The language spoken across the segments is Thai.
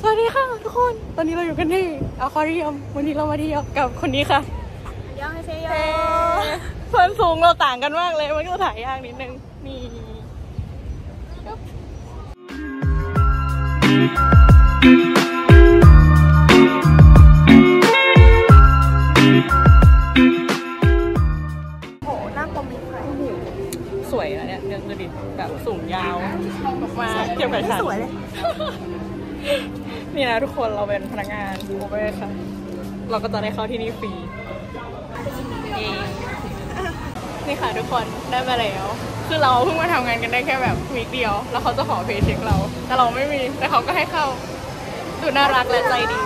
สวัสดีค่ะทุกคน ตอนนี้เราอยู่กันที่อควาเรียม วันนี้เรามาเที่ยวกับคนนี้ค่ะยังเซโยเพื่อนสูงเราต่างกันมากเลย มันก็ถ่ายยากนิดนึง เทียบกับฉันสวยเลยนี่นะทุกคนเราเป็นพนักงาน Ober ค่ะ เราก็จะได้เข้าที่นี่ฟรีเองนี่ค่ะทุกคนได้มาแล้ว คือเราเพิ่งมาทำงานกันได้แค่แบบ week เดียว แล้วเขาจะขอ paycheck เรา แต่เราไม่มีแต่เขาก็ให้เข้า ดูน่ารักและใจดี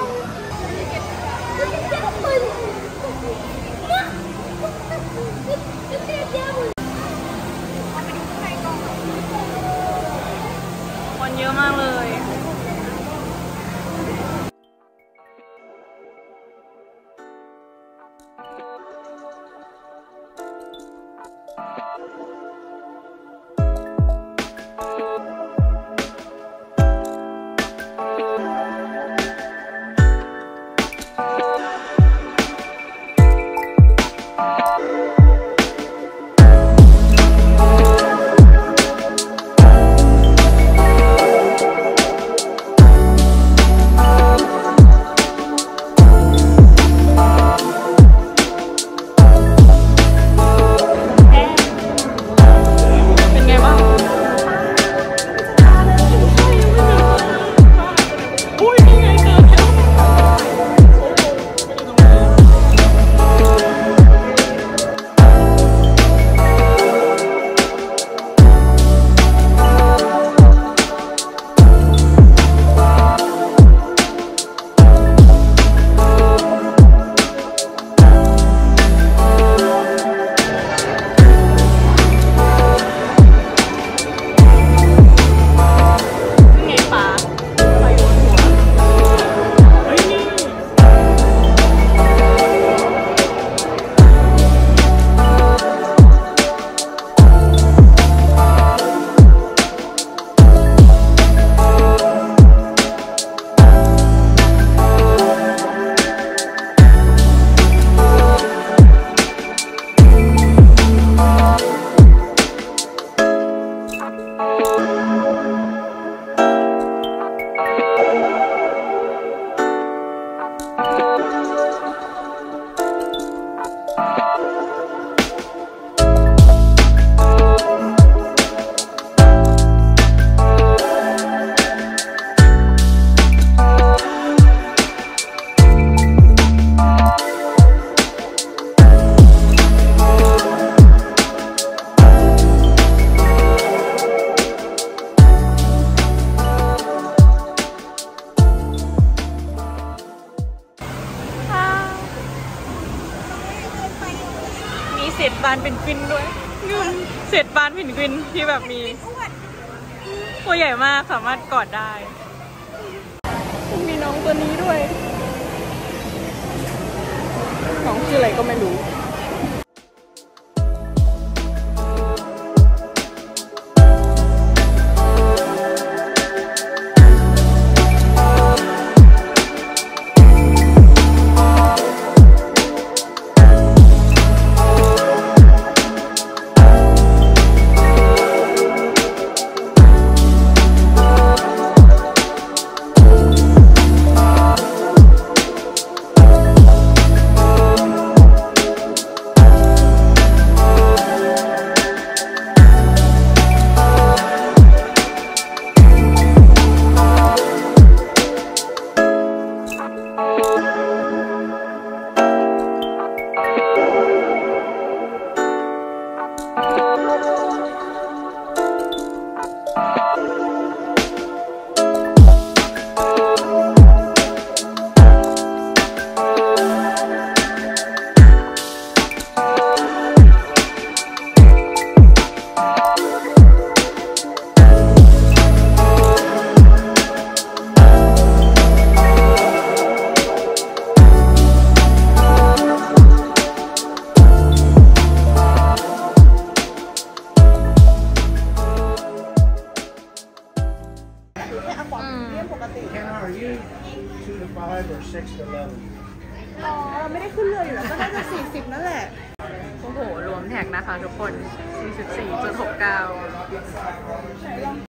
มากเลย มี เศษบานผินกวินที่แบบมีตัวใหญ่มากสามารถกอดได้ มีน้องตัวนี้ด้วย น้องชื่ออะไรก็ไม่รู้ are you? Two to five or six to eleven? อ๋อเราไม่ได้ขึ้นเรืออยู่แล้วก็น่าจะสี่สิบนั่นแหละ โอ้โห รวมแท็กนะคะทุกคน 44.69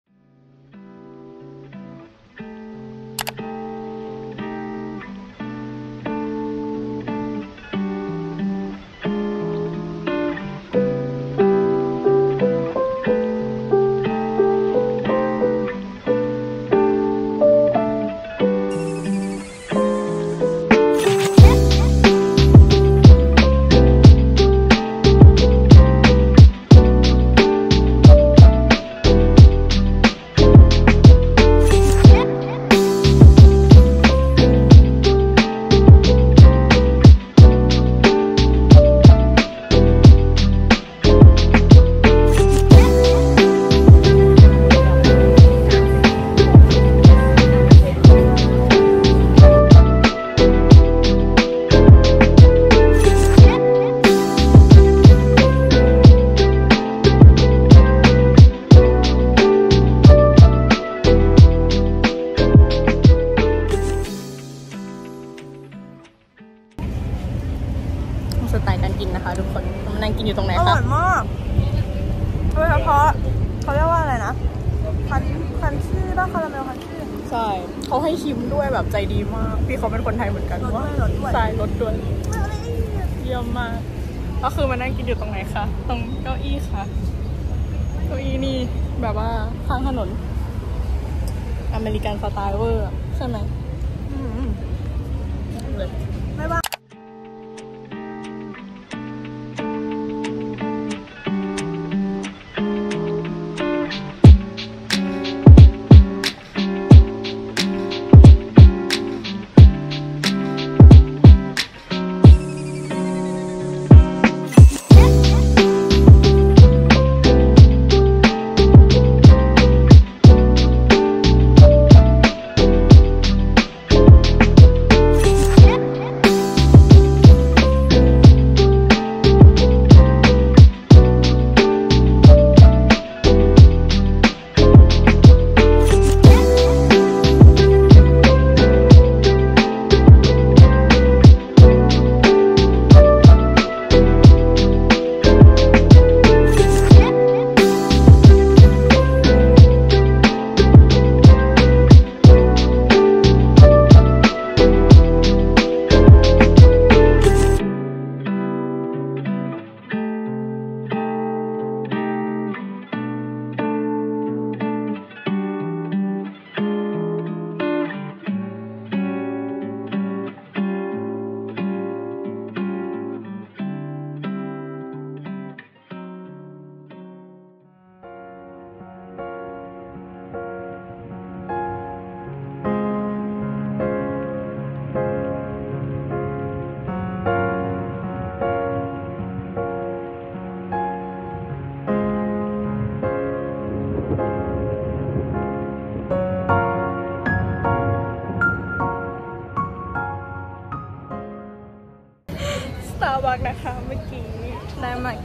เขาให้ชิมด้วยแบบใจดีมากพี่เขาเป็นคนไทยเหมือนกันรสด้วยรสด้วยใช่รสด้วยเยี่ยมมากก็คือมานั่งกินอยู่ตรงไหนคะตรงเก้าอี้ค่ะเก้าอี้นี่แบบว่าข้างถนนอเมริกันสไตล์เวอร์อะใช่ไหม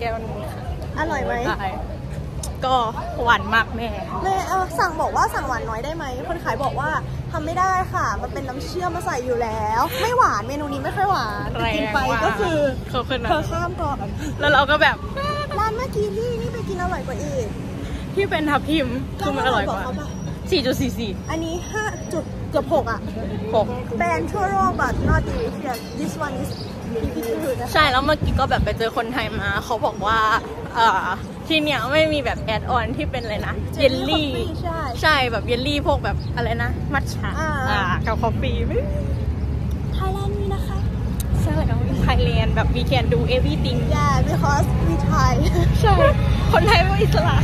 แก้วหนึงค่ะอร่อยไหมได้ก็หวานมากแม่ แม่เออสั่งบอกว่าสั่งหวานน้อยได้ไหมคนขายบอกว่าทำไม่ได้ค่ะ มันเป็นน้ำเชื่อมมาใส่อยู่แล้ว ไม่หวานเมนูนี้ไม่ค่อยหวานแรงกินไปมาก ก็คือเขาขึ้นเธนะอข้ามก่อนแล้วเราก็แบบร้านเมื่อกี้ที่นี่ไปกินอร่อยกว่าอีกที่เป็นทับทิมคือมันอร่อยกว่า เขปะ4.44 อันนี้ห้าจุดเกือบหกอะ 6 แบรนด์ทั่วโลก but not this here this one is really good นะใช่แล้วเมื่อกี้ก็แบบไปเจอคนไทยมา เขาบอกว่าเอ่อที่เนี้ยไม่มีแบบ add-on ที่เป็นอะไรนะเยลลี่ใช่ใช่แบบเยลลี่พวกแบบอะไรนะมัทฉะอ่าอ่ากับ coffee ไม่ไทยแลนด์มีนะคะใช่แล้วไทยแลนด์แบบ we can do everything yeah because we Thai ใช่ คนไทยเป็นอิสระ